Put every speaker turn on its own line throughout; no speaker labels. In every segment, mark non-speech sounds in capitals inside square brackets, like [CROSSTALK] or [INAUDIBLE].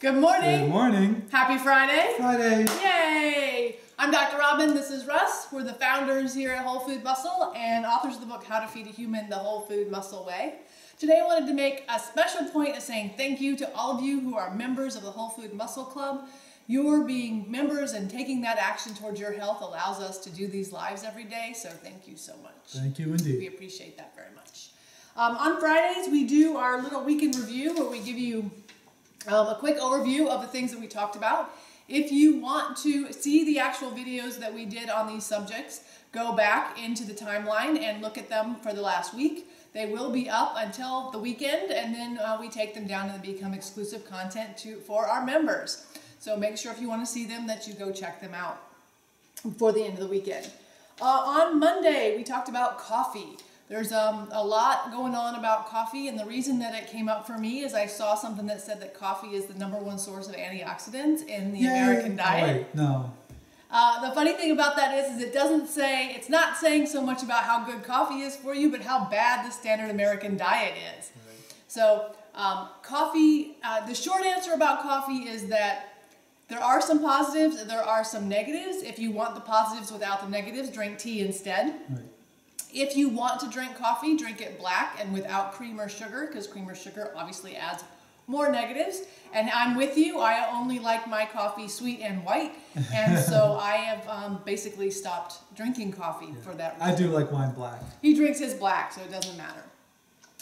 Good morning.
Good morning.
Happy Friday.
Friday.
Yay! I'm Dr. Robin. This is Russ. We're the founders here at Whole Food Muscle and authors of the book How to Feed a Human the Whole Food Muscle Way. Today I wanted to make a special point of saying thank you to all of you who are members of the Whole Food Muscle Club. Your being members and taking that action towards your health allows us to do these lives every day, so thank you so much.
Thank you indeed.
We appreciate that very much. Um, on Fridays, we do our little weekend review where we give you um, a quick overview of the things that we talked about. If you want to see the actual videos that we did on these subjects, go back into the timeline and look at them for the last week. They will be up until the weekend, and then uh, we take them down and become exclusive content to for our members. So make sure if you want to see them that you go check them out before the end of the weekend. Uh, on Monday, we talked about coffee. There's um, a lot going on about coffee, and the reason that it came up for me is I saw something that said that coffee is the number one source of antioxidants in the
Yay.
American
Oh,
diet.
wait, no.
Uh, the funny thing about that is, is it doesn't say it's not saying so much about how good coffee is for you, but how bad the standard American diet is. So, um, coffee. Uh, the short answer about coffee is that there are some positives there are some negatives. If you want the positives without the negatives, drink tea instead.
Right.
If you want to drink coffee, drink it black and without cream or sugar, because cream or sugar obviously adds more negatives. And I'm with you. I only like my coffee sweet and white, and so [LAUGHS] I have um, basically stopped drinking coffee for that reason.
I do like wine black.
He drinks his black, so it doesn't matter.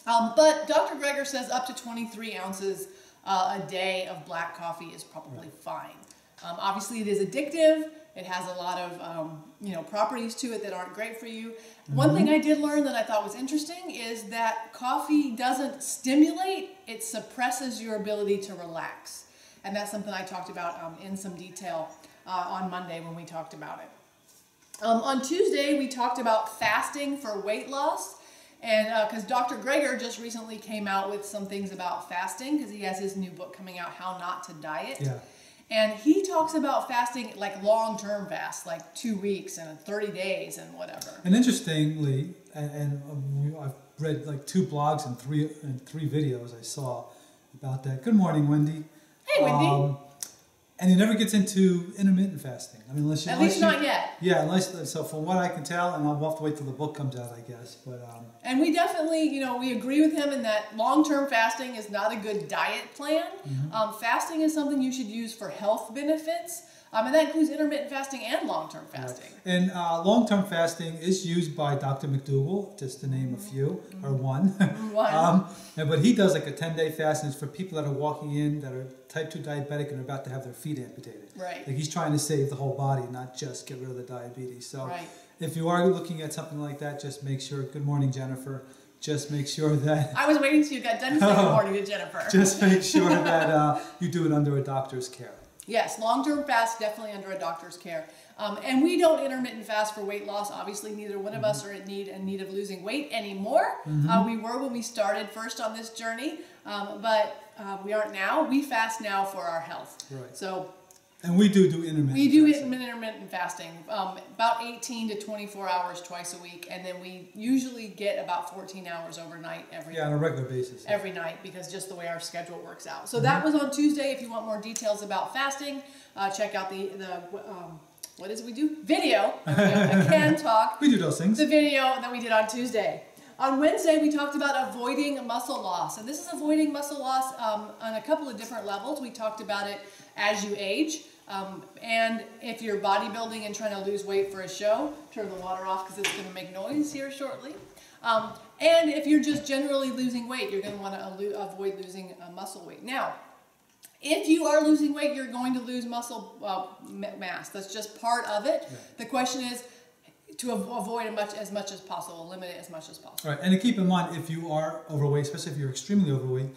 Um, but Dr. Greger says up to 23 ounces uh, a day of black coffee is probably fine. Um, obviously, it is addictive. It has a lot of um, you know properties to it that aren't great for you. One thing I did learn that I thought was interesting is that coffee doesn't stimulate; it suppresses your ability to relax, and that's something I talked about um, in some detail uh, on Monday when we talked about it. Um, on Tuesday, we talked about fasting for weight loss. And because Dr. Greger just recently came out with some things about fasting, because he has his new book coming out, How Not to Diet.
Yeah.
And he talks about fasting like long term fast, like two weeks and 30 days and whatever.
And interestingly, and, and um, I've read like two blogs and three and three videos I saw about that. Good morning, Wendy.
Hey, Wendy.
Um, and he never gets into intermittent fasting. I mean, unless you,
At
unless
least
you-
not yet.
Yeah, unless so. From what I can tell, and I'll have to wait till the book comes out, I guess. But um,
And we definitely, you know, we agree with him in that long term fasting is not a good diet plan. Um, fasting is something you should use for health benefits. Um, and that includes intermittent fasting and long term fasting.
And uh, long-term fasting is used by Dr. McDougall, just to name a few or one. [LAUGHS]
One.
um, and- but he does like a 10-day fast, and it's for people that are walking in that are type 2 diabetic and are about to have their feet amputated.
Right.
Like he's trying to save the whole body, not just get rid of the diabetes. So
Right.
if you are looking at something like that, just make sure. Good morning, Jennifer. Just make sure that
I was waiting till you got done to say [LAUGHS] good morning to Jennifer.
just make sure [LAUGHS] that uh, you do it under a doctor's care.
Yes, long term fast, definitely under a doctor's care. Um, and we don't intermittent fast for weight loss. Obviously, neither one of us are in need in need of losing weight anymore. Uh, we were when we started first on this journey, um, but uh, we aren't now. We fast now for our health.
Right.
So
And we do do intermittent.
we do
fasting.
intermittent fasting, um, about 18 to 24 hours twice a week, and then we usually get about 14 hours overnight every
Yeah, on a regular basis.
every night because just the way our schedule works out. So that was on Tuesday. If you want more details about fasting, uh, check out the the um, what is it we do video. I can [LAUGHS] talk
We do those things.
the video that we did on Tuesday. On Wednesday, we talked about avoiding muscle loss, and this is avoiding muscle loss um, on a couple of different levels. We talked about it as you age, um, and if you're bodybuilding and trying to lose weight for a show, turn the water off because it's going to make noise here shortly. Um, and if you're just generally losing weight, you're going to want to avoid losing uh, muscle weight. Now, if you are losing weight, you're going to lose muscle uh, mass. That's just part of it. The question is to av- avoid as much as much as possible, limit it as much as possible.
All right, and to keep in mind, if you are overweight, especially if you're extremely overweight,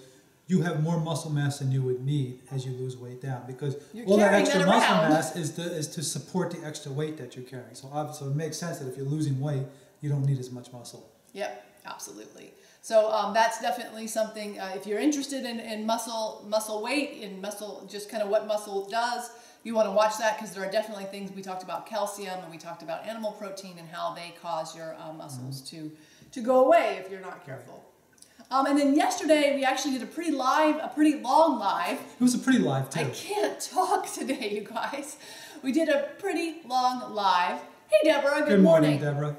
you have more muscle mass than you would need as you lose weight down because
You're
all that extra
that
muscle mass is to, is to support the extra weight that you're carrying. So obviously, it makes sense that if you're losing weight, you don't need as much muscle.
Yep, absolutely. So um, that's definitely something. Uh, if you're interested in, in muscle muscle weight and muscle, just kind of what muscle does, you want to watch that because there are definitely things we talked about calcium and we talked about animal protein and how they cause your uh, muscles to to go away if you're not careful. Um, and then yesterday we actually did a pretty live, a pretty long live.
It was a pretty live too.
I can't [LAUGHS] talk today, you guys. We did a pretty long live. Hey, Deborah. Good,
Good morning, Deborah.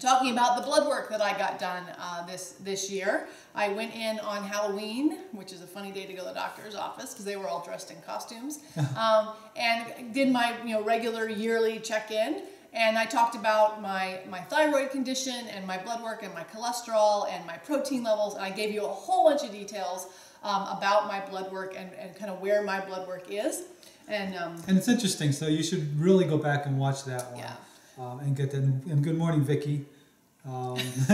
talking about the blood work that I got done uh, this this year. I went in on Halloween, which is a funny day to go to the doctor's office because they were all dressed in costumes, [LAUGHS] um, and did my you know regular yearly check in. And I talked about my my thyroid condition and my blood work and my cholesterol and my protein levels, and I gave you a whole bunch of details um, about my blood work and, and kind of where my blood work is. And um,
And it's interesting, so you should really go back and watch that one.
Yeah.
Um, and get that. And good morning, Vicky. Um, [LAUGHS]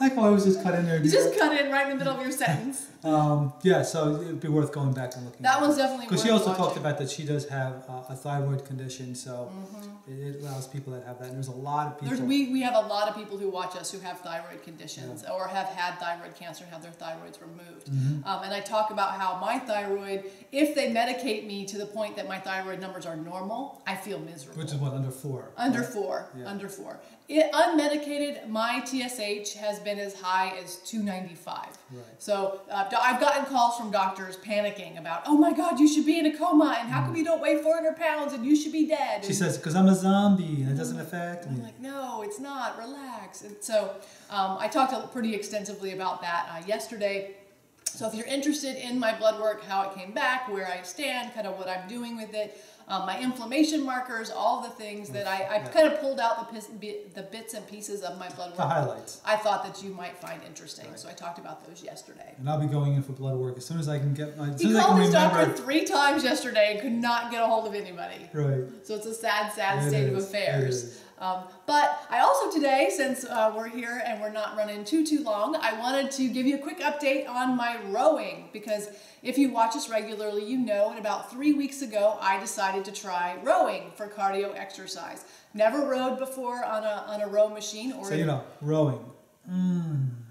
like I was just cut in there.
you just cut in right in the middle of your sentence. [LAUGHS]
Um, yeah, so it'd be worth going back and looking.
At that
at
one's definitely
Because she also
watching.
talked about that she does have uh, a thyroid condition, so
Mm-hmm.
it, it allows people that have that. And there's a lot of people.
There's, we, we have a lot of people who watch us who have thyroid conditions or have had thyroid cancer and have their thyroids removed.
Mm-hmm.
Um, and I talk about how my thyroid, if they medicate me to the point that my thyroid numbers are normal, I feel miserable.
which is what under four.
Under
right?
four,
Yeah.
under four. It, unmedicated, my TSH has been as high as 295.
Right.
So uh, I've gotten calls from doctors panicking about, oh my God, you should be in a coma, and how come you don't weigh 400 pounds, and you should be dead.
She
and-
says, "Because I'm a zombie, and it doesn't affect me.
I'm like, no, it's not. Relax. And so um, I talked pretty extensively about that uh, yesterday. So if you're interested in my blood work, how it came back, where I stand, kind of what I'm doing with it, um, my inflammation markers, all the things that I, I
Yeah.
kind of pulled out the, the bits and pieces of my blood work.
The highlights.
I thought that you might find interesting. So I talked about those yesterday.
And I'll be going in for blood work as soon as I can get my.
He
soon as I can
called his doctor three times yesterday and could not get a hold of anybody.
Right.
So it's a sad, sad
It
state of
is, it
affairs. Um, but I also today, since uh, we're here and we're not running too too long, I wanted to give you a quick update on my rowing because if you watch us regularly, you know. And about three weeks ago, I decided to try rowing for cardio exercise. Never rowed before on a on a row machine or
So you know, rowing.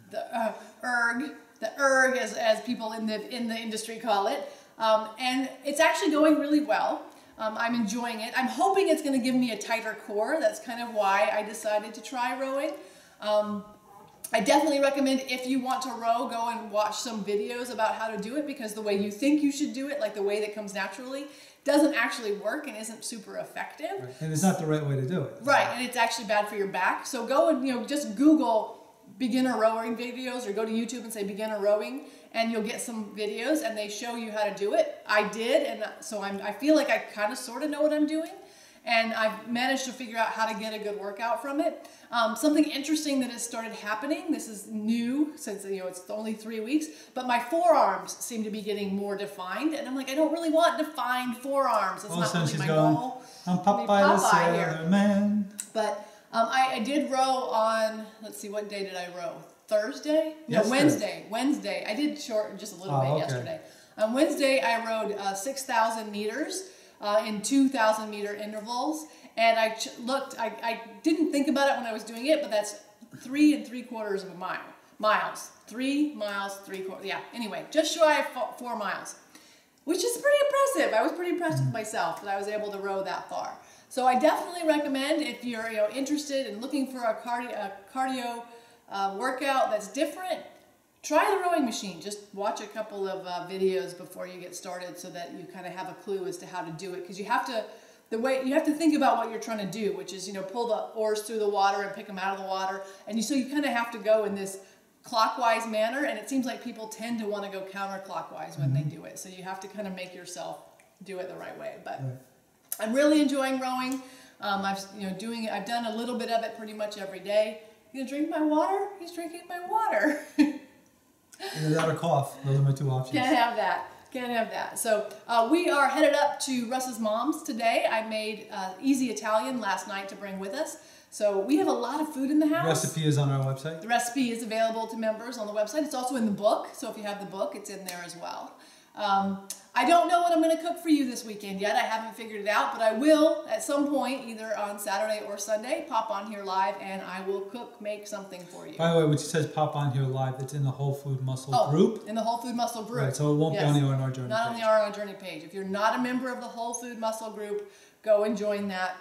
the uh, erg, the erg, as, as people in the in the industry call it, um, and it's actually going really well. Um, I'm enjoying it. I'm hoping it's going to give me a tighter core. That's kind of why I decided to try rowing. Um, I definitely recommend if you want to row, go and watch some videos about how to do it because the way you think you should do it, like the way that comes naturally, doesn't actually work and isn't super effective.
Right. And it's not the right way to do it.
Right, and it's actually bad for your back. So go and you know just Google beginner rowing videos or go to YouTube and say beginner rowing and you'll get some videos and they show you how to do it. I did and so I'm I feel like I kind of sort of know what I'm doing and I've managed to figure out how to get a good workout from it. Um, something interesting that has started happening. This is new since you know it's only three weeks, but my forearms seem to be getting more defined, and I'm like, I don't really want defined forearms. That's
All of a
not really my
going,
goal.
I'm Popeye the
Popeye here.
Sailor Man.
But um, I, I did row on, let's see, what day did I row? Thursday? No,
Yesterday.
Wednesday. Wednesday. I did short just a little
Oh,
bit
okay.
yesterday. On Wednesday, I rowed uh, 6,000 meters uh, in 2,000 meter intervals. And I ch- looked, I, I didn't think about it when I was doing it, but that's three and three quarters of a mile. Miles. Three miles, three quarters. Yeah, anyway, just shy of four miles which is pretty impressive. I was pretty impressed with myself that I was able to row that far. So I definitely recommend if you're you know interested in looking for a cardio, a cardio uh, workout that's different, try the rowing machine. Just watch a couple of uh, videos before you get started so that you kind of have a clue as to how to do it because you have to the way you have to think about what you're trying to do, which is you know pull the oars through the water and pick them out of the water, and you so you kind of have to go in this clockwise manner, and it seems like people tend to want to go counterclockwise when they do it. So you have to kind of make yourself do it the right way. But
Right.
I'm really enjoying rowing. Um, I've you know doing it. I've done a little bit of it pretty much every day. You gonna drink my water? He's drinking my water.
That or cough. Those are my two options.
Can't have that. Can't have that. So uh, we are headed up to Russ's mom's today. I made uh, easy Italian last night to bring with us. So we have a lot of food in the
The
house.
recipe is on our website.
The recipe is available to members on the website. It's also in the book, so if you have the book, it's in there as well. Um, I don't know what I'm going to cook for you this weekend yet. I haven't figured it out, but I will at some point, either on Saturday or Sunday, pop on here live and I will cook, make something for you.
By the way, when she says pop on here live, it's in the Whole Food Muscle
Oh,
group.
in the Whole Food Muscle group.
Right, so it won't
Yes.
be on the R&R Journey
Not on
page.
the R&R Journey page. If you're not a member of the Whole Food Muscle group, go and join that.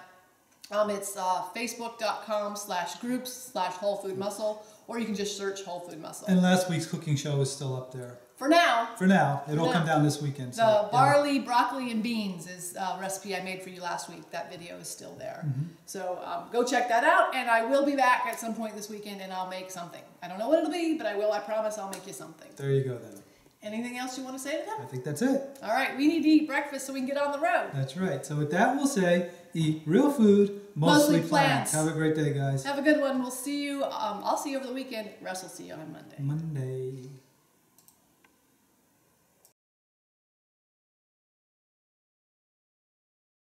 Um, it's uh, facebook.com slash groups slash whole food muscle, or you can just search whole food muscle.
And last week's cooking show is still up there.
For now,
For now, it'll
now.
come down this weekend.
the
So, yeah.
barley, broccoli, and beans is a recipe I made for you last week. That video is still there.
Mm-hmm.
So um, go check that out, and I will be back at some point this weekend, and I'll make something. I don't know what it'll be, but I will. I promise I'll make you something.
There you go then.
Anything else you want to say to them?
I think that's it.
All right, we need to eat breakfast so we can get on the road.
That's right. So with that, we'll say eat real food, mostly,
Mostly plants.
Have a great day, guys.
Have a good one. We'll see you. Um, I'll see you over the weekend. Russ will see you on Monday.
Monday.